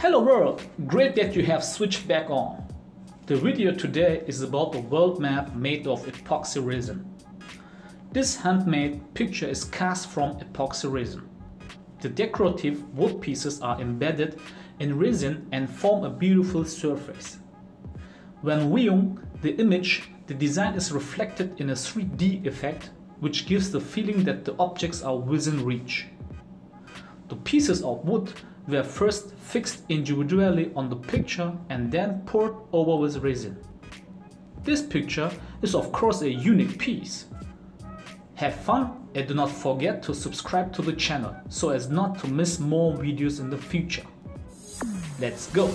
Hello world, great that you have switched back on. The video today is about a world map made of epoxy resin. This handmade picture is cast from epoxy resin. The decorative wood pieces are embedded in resin and form a beautiful surface. When viewing the image, the design is reflected in a 3D effect which gives the feeling that the objects are within reach. The pieces of wood were first fixed individually on the picture and then poured over with resin. This picture is of course a unique piece. Have fun and do not forget to subscribe to the channel so as not to miss more videos in the future. Let's go!